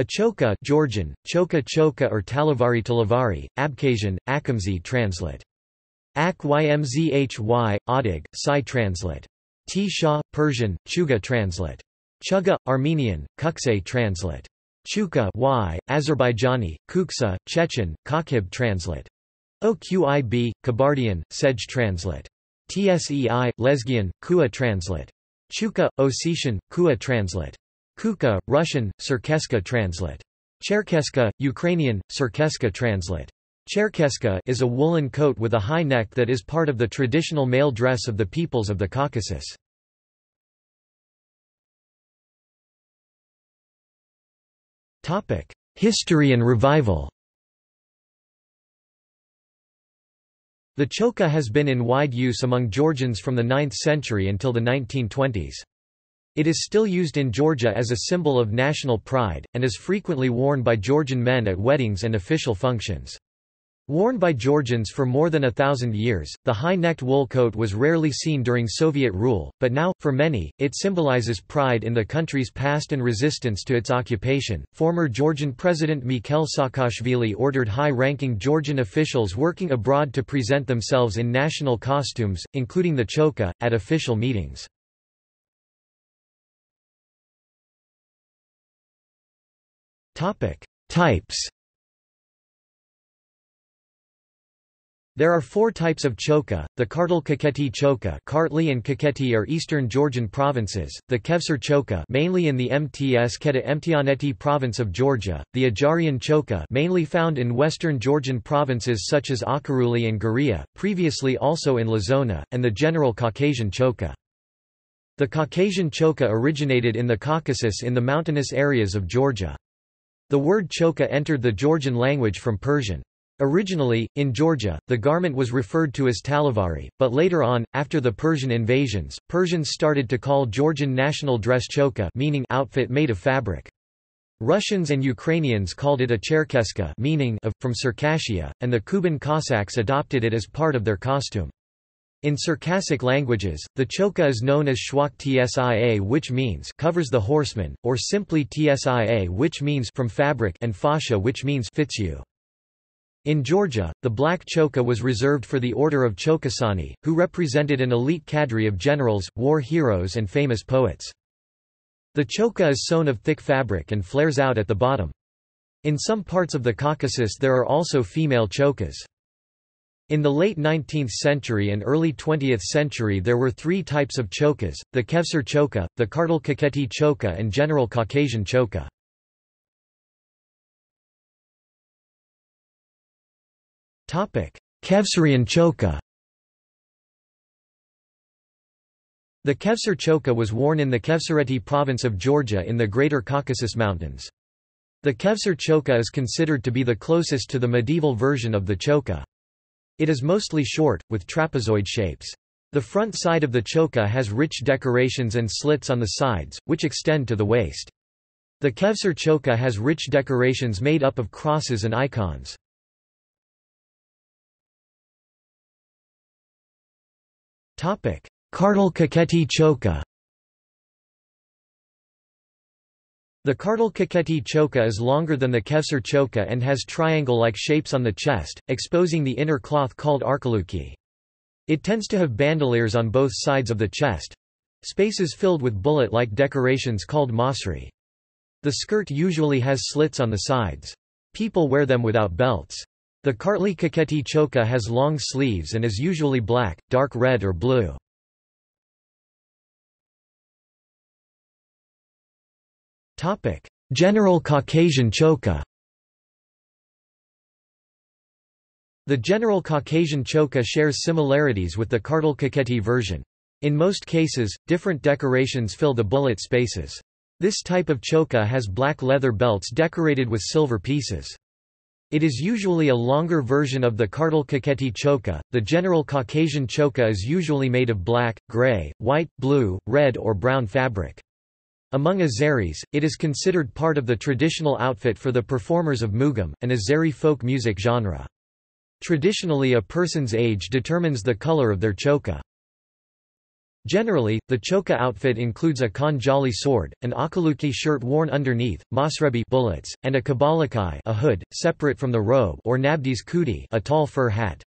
A chokha Georgian, chokha chokha or talavari talavari, Abkhazian, akamzi translate. Ak ymzhy, Adyghe, Sai translate. T. Shah, Persian, Chuga translate. Chuga, Armenian, Kukse translate. Chuka y, Azerbaijani, Kuksa, Chechen, Kakhib translate. Oqib, Kabardian, Sej translate. Tsei, Lezgian, Kua translate. Chuka, Ossetian, Kua translate. Kuka, Russian, Cirkeska translate. Cherkeska, Ukrainian, Cirkeska translate. Cherkeska is a woolen coat with a high neck that is part of the traditional male dress of the peoples of the Caucasus. History and revival The chokha has been in wide use among Georgians from the 9th century until the 1920s. It is still used in Georgia as a symbol of national pride, and is frequently worn by Georgian men at weddings and official functions. Worn by Georgians for more than a thousand years, the high-necked wool coat was rarely seen during Soviet rule, but now, for many, it symbolizes pride in the country's past and resistance to its occupation. Former Georgian President Mikhail Saakashvili ordered high-ranking Georgian officials working abroad to present themselves in national costumes, including the chokha, at official meetings. Types There are four types of chokha, the Kartl Kakheti chokha Kartli and Kakheti are eastern Georgian provinces, the Khevsur chokha mainly in the Mtskheta-Mtianeti province of Georgia, the Ajarian chokha mainly found in western Georgian provinces such as Akaruli and Guria, previously also in Lazona, and the general Caucasian chokha. The Caucasian chokha originated in the Caucasus in the mountainous areas of Georgia. The word chokha entered the Georgian language from Persian. Originally, in Georgia, the garment was referred to as talavari, but later on, after the Persian invasions, Persians started to call Georgian national dress chokha meaning outfit made of fabric. Russians and Ukrainians called it a cherkeska meaning of, from Circassia, and the Kuban Cossacks adopted it as part of their costume. In Circassic languages, the chokha is known as shwak tsia which means covers the horseman, or simply tsia which means from fabric and fascia which means fits you. In Georgia, the black chokha was reserved for the order of Chokhosani, who represented an elite cadre of generals, war heroes and famous poets. The chokha is sewn of thick fabric and flares out at the bottom. In some parts of the Caucasus there are also female chokhas. In the late 19th century and early 20th century there were three types of chokhas, the Khevsur chokha, the Kartl Kakheti chokha and General Caucasian chokha. Khevsurian chokha The Khevsur chokha was worn in the Khevsureti province of Georgia in the Greater Caucasus Mountains. The Khevsur chokha is considered to be the closest to the medieval version of the chokha. It is mostly short, with trapezoid shapes. The front side of the chokha has rich decorations and slits on the sides, which extend to the waist. The Khevsur chokha has rich decorations made up of crosses and icons. Kartl Kakheti chokha The Kartl Kakheti chokha is longer than the Khevsur chokha and has triangle-like shapes on the chest, exposing the inner cloth called arkaluki. It tends to have bandoliers on both sides of the chest—spaces filled with bullet-like decorations called masri. The skirt usually has slits on the sides. People wear them without belts. The Kartli Kakheti chokha has long sleeves and is usually black, dark red or blue. General Caucasian chokha The General Caucasian chokha shares similarities with the Kartl Kakheti version. In most cases, different decorations fill the bullet spaces. This type of chokha has black leather belts decorated with silver pieces. It is usually a longer version of the Kartl Kakheti chokha. The general Caucasian chokha is usually made of black, gray, white, blue, red or brown fabric. Among Azeris, it is considered part of the traditional outfit for the performers of mugam, an Azeri folk music genre. Traditionally a person's age determines the color of their chokha. Generally, the chokha outfit includes a khanjali sword, an akaluki shirt worn underneath, masrebi bullets, and a kabalakai a hood, separate from the robe or nabdi's kuti a tall fur hat.